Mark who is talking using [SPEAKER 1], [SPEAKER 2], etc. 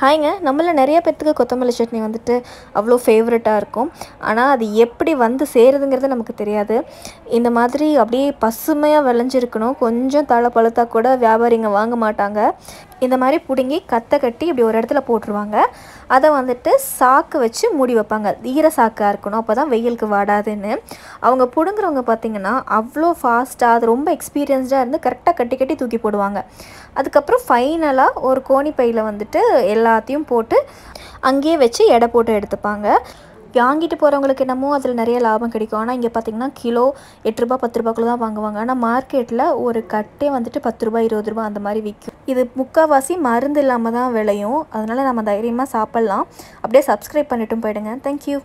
[SPEAKER 1] ஹாய்ங்க. நம்மள நிறைய பேர்த்துக்கு கொத்தமல்லி சட்னி வந்துட்டு அவ்வளோ ஃபேவரட்டாக இருக்கும். ஆனால் அது எப்படி வந்து சேருதுங்கிறது நமக்கு தெரியாது. இந்த மாதிரி அப்படியே பசுமையாக விளைஞ்சிருக்கணும். கொஞ்சம் தலை பழுத்தா கூட வியாபாரிங்க வாங்க மாட்டாங்க. இந்த மாதிரி பிடுங்கி கத்தை கட்டி இப்படி ஒரு இடத்துல போட்டுருவாங்க. அதை வந்துட்டு சாக்கு வச்சு மூடி வைப்பாங்க. ஈர சாக்காக இருக்கணும். அப்போ தான் வெயிலுக்கு வாடாதுன்னு. அவங்க பிடுங்குறவங்க பார்த்திங்கன்னா அவ்வளோ ஃபாஸ்ட்டாக அது ரொம்ப எக்ஸ்பீரியன்ஸ்டாக இருந்து கரெக்டாக கட்டி கட்டி தூக்கி போடுவாங்க. அதுக்கப்புறம் ஃபைனலாக ஒரு கோணி பையில் வந்துட்டு எல்லாத்தையும் போட்டு அங்கேயே வச்சு எடை போட்டு எடுத்துப்பாங்க. வாங்கிட்டு போகிறவங்களுக்கு என்னமோ அதில் நிறைய லாபம் கிடைக்கும். ஆனால் இங்கே பார்த்தீங்கன்னா கிலோ எட்டு ரூபா பத்து ரூபாக்குள்ள தான் வாங்குவாங்க. ஆனால் மார்க்கெட்டில் ஒரு கட்டே வந்துட்டு பத்து ரூபா இருபது ரூபா அந்த மாதிரி விற்கும் இது முக்கால்வாசி மருந்து இல்லாமல் தான் விளையும். அதனால் நம்ம தைரியமாக சாப்பிட்லாம். அப்படியே சப்ஸ்கிரைப் பண்ணிட்டும் போயிடுங்க. தேங்க்யூ